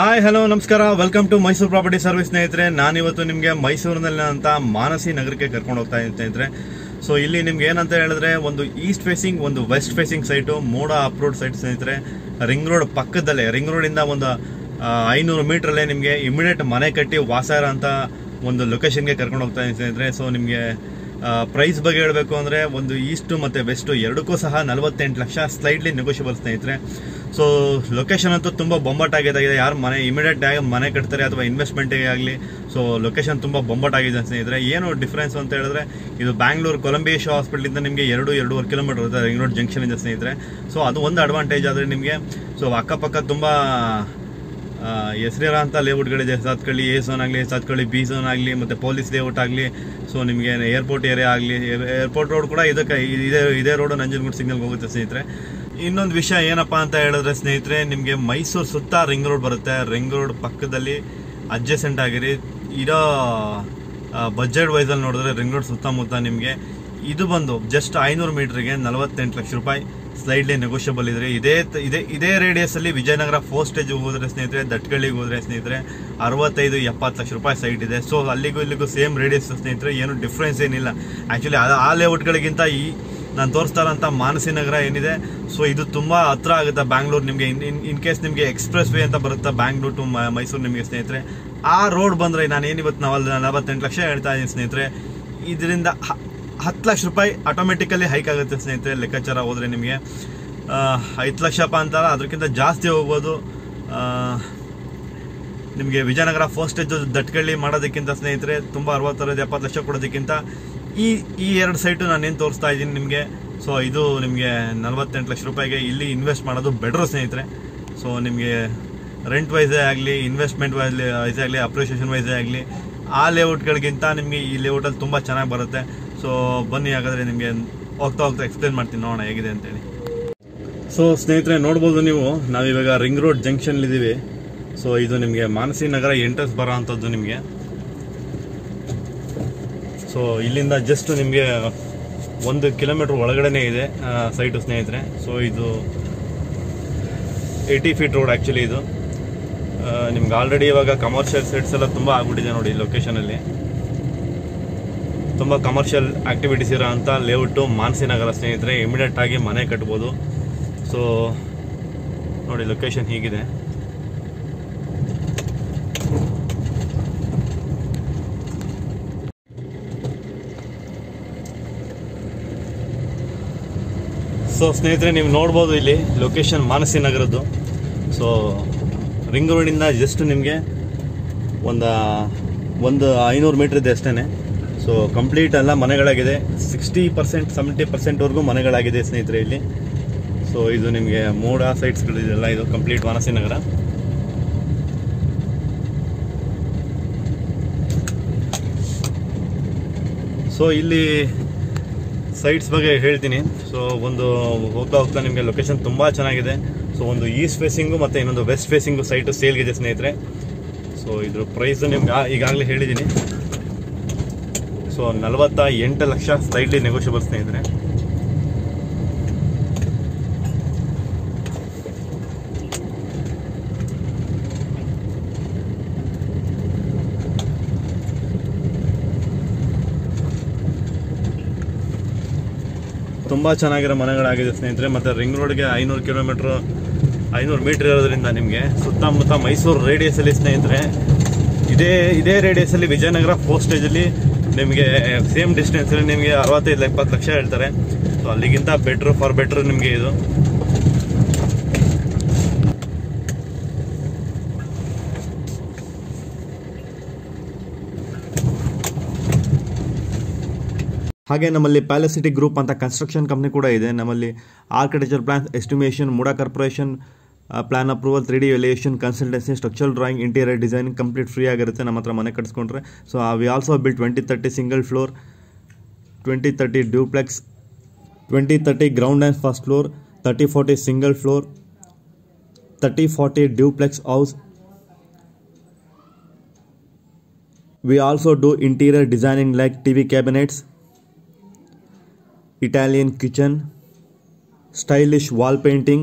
Hi hello ನಮಸ್ಕಾರ. Welcome to Mysuru property service ಸ್ನೇಹಿತರೆ, ನಾನಿವತ್ತು ನಿಮಗೆ ಮೈಸೂರಿನಲ್ಲಿನಂಥ ಮಾನಸಿ ನಗರಕ್ಕೆ ಕರ್ಕೊಂಡು ಹೋಗ್ತಾ ಇದ್ದೀನಿ ಸ್ನೇಹಿತರೆ. ಸೊ ಇಲ್ಲಿ ನಿಮ್ಗೆ ಏನಂತ ಹೇಳಿದ್ರೆ, ಒಂದು ಈಸ್ಟ್ ಫೇಸಿಂಗ್ ಒಂದು west facing site MUDA approved site ಸ್ನೇಹಿತರೆ. ರಿಂಗ್ ರೋಡ್ ಪಕ್ಕದಲ್ಲೇ ರಿಂಗ್ ರೋಡಿಂದ ಒಂದು ಐನೂರು ಮೀಟ್ರಲ್ಲೇ ನಿಮಗೆ ಇಮಿಡಿಯೇಟ್ ಮನೆ ಕಟ್ಟಿ ವಾಸ ಇರೋಂಥ ಒಂದು ಲೊಕೇಶನ್ಗೆ ಕರ್ಕೊಂಡು ಹೋಗ್ತಾ ಇದ್ದೀನಿ ಸ್ನೇಹಿತರೆ. ಸೊ ನಿಮಗೆ ಪ್ರೈಸ್ ಬಗ್ಗೆ ಹೇಳಬೇಕು ಅಂದರೆ, ಒಂದು ಈಸ್ಟು ಮತ್ತು ವೆಸ್ಟು ಎರಡಕ್ಕೂ ಸಹ ನಲವತ್ತೆಂಟು ಲಕ್ಷ ಸ್ಲೈಡ್ಲಿ ನೆಗೋಷಿಯಬಲ್ ಸ್ನೇಹಿತರೆ. ಸೊ ಲೊಕೇಶನ್ ಅಂತೂ ತುಂಬ ಬೊಂಬಾಟಾಗಿದೆ ಯಾರು ಮನೆ ಇಮಿಡಿಯೇಟ್ ಆಗಿ ಮನೆ ಕಟ್ತಾರೆ ಅಥವಾ ಇನ್ವೆಸ್ಟ್ಮೆಂಟಿಗೆ ಆಗಲಿ. ಸೊ ಲೊಕೇಶನ್ ತುಂಬ ಬೊಂಬಾಟಾಗಿದೆ ಸ್ನೇಹಿತರೆ. ಏನು ಡಿಫ್ರೆನ್ಸ್ ಅಂತ ಹೇಳಿದ್ರೆ, ಇದು ಬ್ಯಾಂಗ್ಳೂರು ಕೊಲಂಬಿಯಾ ಹಾಸ್ಪಿಟ್ಲಿಂದ ನಿಮಗೆ ಎರಡು, ಎರಡೂವರೆ ಕಿಲೋಮೀಟರ್ ಇರುತ್ತೆ ರಿಂಗ್ ರೋಡ್ ಜಂಕ್ಷನ್ ಇದೆ ಸ್ನೇಹಿತರೆ. ಸೊ ಅದು ಒಂದು ಅಡ್ವಾಂಟೇಜ್ ಆದರೆ ನಿಮಗೆ. ಸೊ ಅಕ್ಕಪಕ್ಕ ತುಂಬ ಹೆಸರಿರೋ ಅಂತ ಲೇಔಟ್ಗಳಿದೆ ಸಾತ್ಕಳ್ಳಿ ಎ ಝೋನ್ ಆಗಲಿ ಸಾತ್ಕಳ್ಳಿ ಬಿ ಝೋನ್ ಆಗಲಿ, ಮತ್ತು ಪೊಲೀಸ್ ಲೇಔಟ್ ಆಗಲಿ. ಸೊ ನಿಮಗೆ ಏರ್ಪೋರ್ಟ್ ಏರಿಯಾ ಆಗಲಿ ಏರ್ಪೋರ್ಟ್ ರೋಡ್ ಕೂಡ ಇದಕ್ಕೆ, ಇದೇ ಇದೇ ರೋಡು ನಂಜನಗೂಡು ಸಿಗ್ನಲ್ಗೆ ಹೋಗುತ್ತೆ ಸ್ನೇಹಿತರೆ. ಇನ್ನೊಂದು ವಿಷಯ ಏನಪ್ಪ ಅಂತ ಹೇಳಿದ್ರೆ ಸ್ನೇಹಿತರೆ, ನಿಮಗೆ ಮೈಸೂರು ಸುತ್ತ ರಿಂಗ್ ರೋಡ್ ಬರುತ್ತೆ. ರಿಂಗ್ ರೋಡ್ ಪಕ್ಕದಲ್ಲಿ ಅಡ್ಜಸೆಂಟ್ ಆಗಿರಿ. ಇರೋ ಬಜೆಟ್ ವೈಸಲ್ಲಿ ನೋಡಿದ್ರೆ ರಿಂಗ್ ರೋಡ್ ಸುತ್ತಮುತ್ತ ನಿಮಗೆ ಇದು ಬಂದು ಜಸ್ಟ್ ಐನೂರು ಮೀಟ್ರಿಗೆ ನಲವತ್ತೆಂಟು ಲಕ್ಷ ರೂಪಾಯಿ ಸ್ಲೈಡ್ಲಿ ನೆಗೋಷಿಯಬಲ್ ಇದ್ರೆ. ಇದೇ ಇದೇ ಇದೇ ರೇಡಿಯಸ್ ಅಲ್ಲಿ ವಿಜಯನಗರ ಫೋರ್ ಸ್ಟೇಜ್ ಹೋದ್ರೆ ಸ್ನೇಹಿತರೆ, ದಟ್ಕಳ್ಳಿಗೆ ಹೋದರೆ ಸ್ನೇಹಿತರೆ ಅರವತ್ತೈದು, ಎಪ್ಪತ್ತು ಲಕ್ಷ ರೂಪಾಯಿ ಸೈಟ್ ಇದೆ. ಸೊ ಅಲ್ಲಿಗೂ ಇಲ್ಲಿಗೂ ಸೇಮ್ ರೇಡಿಯಸ್ ಸ್ನೇಹಿತರೆ, ಏನು ಡಿಫ್ರೆನ್ಸ್ ಏನಿಲ್ಲ. ಆಕ್ಚುಲಿ ಆ ಲೇಔಟ್ಗಳಿಗಿಂತ ಈ ನಾನು ತೋರಿಸ್ತಾ ಇರೋಂಥ ಮಾನಸಿ ನಗರ ಏನಿದೆ? ಸೊ ಇದು ತುಂಬ ಹತ್ರ ಆಗುತ್ತೆ ಬ್ಯಾಂಗ್ಳೂರು ನಿಮಗೆ. ಇನ್ ಇನ್ ಕೇಸ್ ನಿಮಗೆ ಎಕ್ಸ್ಪ್ರೆಸ್ ವೇ ಅಂತ ಬರುತ್ತೆ ಬ್ಯಾಂಗ್ಳೂರು ಟು ಮೈಸೂರು ನಿಮಗೆ ಸ್ನೇಹಿತರೆ? ಆ ರೋಡ್ ಬಂದರೆ ನಾನು ಏನಿವತ್ತು ನಾವು ನಲವತ್ತೆಂಟು ಲಕ್ಷ ಹೇಳ್ತಾ ಇದ್ದೀನಿ ಸ್ನೇಹಿತರೆ. ಇದರಿಂದ ಹತ್ತು ಲಕ್ಷ ರೂಪಾಯಿ ಆಟೋಮೆಟಿಕಲಿ ಹೈಕ್ ಆಗುತ್ತೆ ಸ್ನೇಹಿತರೆ ಲೆಕ್ಕಾಚಾರ ಹೋದರೆ ನಿಮಗೆ. ಐದು ಲಕ್ಷಪ್ಪ ಅಂತಾರ ಅದಕ್ಕಿಂತ ಜಾಸ್ತಿ ಹೋಗ್ಬೋದು. ನಿಮಗೆ ವಿಜಯನಗರ ಫಸ್ಟ್ ಸ್ಟೇಜ್ ದಟ್ಕಳ್ಳಿ ಮಾಡೋದಕ್ಕಿಂತ ಸ್ನೇಹಿತರೆ, ತುಂಬ ಅರವತ್ತರದ್ದು ಎಪ್ಪತ್ತು ಲಕ್ಷ ಕೊಡೋದಕ್ಕಿಂತ ಈ ಈ ಎರಡು ಸೈಟು ನಾನೇನು ತೋರಿಸ್ತಾ ಇದ್ದೀನಿ ನಿಮಗೆ, ಸೊ ಇದು ನಿಮಗೆ ನಲವತ್ತೆಂಟು ಲಕ್ಷ ರೂಪಾಯಿಗೆ ಇಲ್ಲಿ ಇನ್ವೆಸ್ಟ್ ಮಾಡೋದು ಬೆಟ್ರು ಸ್ನೇಹಿತರೆ. ಸೊ ನಿಮಗೆ ರೆಂಟ್ ವೈಸೇ ಆಗಲಿ ಇನ್ವೆಸ್ಟ್ಮೆಂಟ್ ವೈಸೇ ಆಗಲಿ ಅಪ್ರಿಷಿಯೇಷನ್ ವೈಸೇ ಆಗಲಿ, ಆ ಲೇಔಟ್ಗಳಿಗಿಂತ ನಿಮಗೆ ಈ ಲೇಔಟಲ್ಲಿ ತುಂಬ ಚೆನ್ನಾಗಿ ಬರುತ್ತೆ. ಸೊ ಬನ್ನಿ ಹಾಗಾದರೆ ನಿಮಗೆ ಹೋಗ್ತಾ ಹೋಗ್ತಾ ಎಕ್ಸ್ಪ್ಲೇನ್ ಮಾಡ್ತೀನಿ ನೋಡೋಣ ಹೇಗಿದೆ ಅಂತೇಳಿ. ಸೊ ಸ್ನೇಹಿತರೆ ನೋಡ್ಬೋದು ನೀವು, ನಾವಿವಾಗ ರಿಂಗ್ ರೋಡ್ ಜಂಕ್ಷನ್ಲಿದ್ದೀವಿ ಸೊ ಇದು ನಿಮಗೆ ಮಾನಸಿ ನಗರ ಎಂಟ್ರೆನ್ಸ್ ಬರೋ ಅಂಥದ್ದು ನಿಮಗೆ. ಸೊ ಇಲ್ಲಿಂದ ಜಸ್ಟ್ ನಿಮಗೆ ಒಂದು ಕಿಲೋಮೀಟ್ರ್ ಒಳಗಡೆನೇ ಇದೆ ಸೈಟು ಸ್ನೇಹಿತರೆ. ಸೊ ಇದು ಏಯ್ಟಿ ಫೀಟ್ ರೋಡ್ ಆ್ಯಕ್ಚುಲಿ ಇದು. ನಿಮ್ಗೆ ಆಲ್ರೆಡಿ ಇವಾಗ ಕಮರ್ಷಿಯಲ್ ಸೈಟ್ಸ್ ಎಲ್ಲ ತುಂಬ ಆಗ್ಬಿಟ್ಟಿದೆ ನೋಡಿ ಲೊಕೇಶನಲ್ಲಿ ತುಂಬ ಕಮರ್ಷಿಯಲ್ ಆ್ಯಕ್ಟಿವಿಟೀಸ್ ಇರೋ ಅಂಥ ಲೇಔಟು ಮಾನಸಿ ನಗರ ಸ್ನೇಹಿತರೆ ಇಮಿಡಿಯೇಟಾಗಿ ಮನೆ ಕಟ್ಬೋದು. ಸೊ ನೋಡಿ ಲೊಕೇಶನ್ ಹೀಗಿದೆ. ಸೊ ಸ್ನೇಹಿತರೆ, ನೀವು ನೋಡ್ಬೋದು ಇಲ್ಲಿ ಲೊಕೇಶನ್ ಮಾನಸಿ ನಗರದ್ದು. ಸೊ ರಿಂಗ್ ರೋಡಿಂದ ಜಸ್ಟ್ ನಿಮಗೆ ಒಂದು ಒಂದು ಐನೂರು ಮೀಟ್ರ್ ಇದೆ ಅಷ್ಟೇ ಸೊ ಕಂಪ್ಲೀಟ್ ಎಲ್ಲ ಮನೆಗಳಾಗಿದೆ. ಸಿಕ್ಸ್ಟಿ ಪರ್ಸೆಂಟ್ ಸೆವೆಂಟಿ ಪರ್ಸೆಂಟ್ವರೆಗೂ ಮನೆಗಳಾಗಿದೆ ಸ್ನೇಹಿತರೆ ಇಲ್ಲಿ. ಸೊ ಇದು ನಿಮಗೆ ಮೋಡ ಸೈಟ್ಸ್ಗಳಿದೆಲ್ಲ ಇದು ಕಂಪ್ಲೀಟ್ ಮಾನಸಿ ನಗರ. ಸೊ ಇಲ್ಲಿ ಸೈಟ್ಸ್ ಬಗ್ಗೆ ಹೇಳ್ತೀನಿ. ಸೊ ಒಂದು ಹೋಗ್ತಾ ಹೋಗ್ತಾ ನಿಮಗೆ ಲೊಕೇಶನ್ ತುಂಬ ಚೆನ್ನಾಗಿದೆ. ಸೊ ಒಂದು ಈಸ್ಟ್ ಫೇಸಿಂಗು ಮತ್ತು ಇನ್ನೊಂದು ವೆಸ್ಟ್ ಫೇಸಿಂಗು ಸೈಟು ಸೇಲ್ಗಿದೆ ಸ್ನೇಹಿತರೆ. ಸೊ ಇದ್ರ ಪ್ರೈಸು ನಿಮ್ಗೆ ಈಗಾಗಲೇ ಹೇಳಿದ್ದೀನಿ. ಸೊ ನಲವತ್ತ ಎಂಟು ಲಕ್ಷ ಸ್ಲೈಡ್ಲಿ ನೆಗೋಷಿಯಬಲ್ ಸ್ನೇಹಿತರೆ. ತುಂಬ ಚೆನ್ನಾಗಿರೋ ಮನೆಗಳಾಗಿದೆ ಸ್ನೇಹಿತರೆ. ಮತ್ತು ರಿಂಗ್ ರೋಡ್ಗೆ ಐನೂರು ಕಿಲೋಮೀಟ್ರ್, ಐನೂರು ಮೀಟ್ರ್ ಇರೋದ್ರಿಂದ ನಿಮಗೆ ಸುತ್ತಮುತ್ತ ಮೈಸೂರು ರೇಡಿಯಸಲ್ಲಿ ಸ್ನೇಹಿತರೆ, ಇದೇ ಇದೇ ರೇಡಿಯಸಲ್ಲಿ ವಿಜಯನಗರ ಫೋರ್ ಸ್ಟೇಜಲ್ಲಿ ನಿಮಗೆ ಸೇಮ್ ಡಿಸ್ಟೆನ್ಸಲ್ಲಿ ನಿಮಗೆ ಅರವತ್ತೈದು ಎಪ್ಪತ್ತು ಲಕ್ಷ ಹೇಳ್ತಾರೆ. ಸೊ ಅಲ್ಲಿಗಿಂತ ಬೆಟ್ರು ಫಾರ್ ಬೆಟ್ರು ನಿಮಗೆ ಇದು. ಹಾಗೆ ನಮ್ಮಲ್ಲಿ ಪ್ಯಾಲಸಿಟಿ ಗ್ರೂಪ್ ಅಂತ ಕನ್ಸ್ಟ್ರಕ್ಷನ್ ಕಂಪ್ನಿ ಕೂಡ ಇದೆ. ನಮ್ಮಲ್ಲಿ architecture plan estimation MUDA corporation plan approval three D elevation consultancy structural drawing interior design complete free ಆಗಿರುತ್ತೆ. ನಮ್ಮ ಹತ್ರ ಮನೆ ಕಟ್ಸ್ಕೊಂಡ್ರೆ. So we also build twenty thirty single floor twenty thirty duplex twenty thirty ground and first floor thirty forty single floor thirty forty duplex house also also interior designing like T V cabinets, Italian kitchen, stylish wall painting,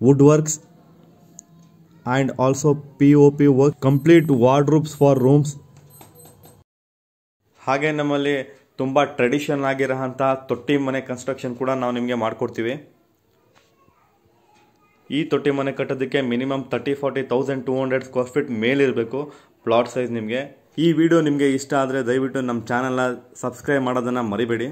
woodworks, and also P work, P wardrobes complete wardrobes for rooms ಹಾಗೆ ನಮ್ಮಲ್ಲಿ ತುಂಬ tradition ಆಗಿರೋಂಥ ತೊಟ್ಟಿ ಮನೆ construction ಕೂಡ ನಾವು ನಿಮಗೆ ಮಾಡಿಕೊಡ್ತೀವಿ. ಈ ತೊಟ್ಟಿ ಮನೆ ಕಟ್ಟೋದಕ್ಕೆ minimum thirty forty thousand two hundred square feet ಮೇಲಿರಬೇಕು. Plot size ನಿಮಗೆ. ಈ ವಿಡಿಯೋ ನಿಮಗೆ ಇಷ್ಟ ಆದರೆ ದಯವಿಟ್ಟು ನಮ್ಮ ಚಾನಲ್ನ ಸಬ್ಸ್ಕ್ರೈಬ್ ಮಾಡೋದನ್ನು ಮರಿಬೇಡಿ.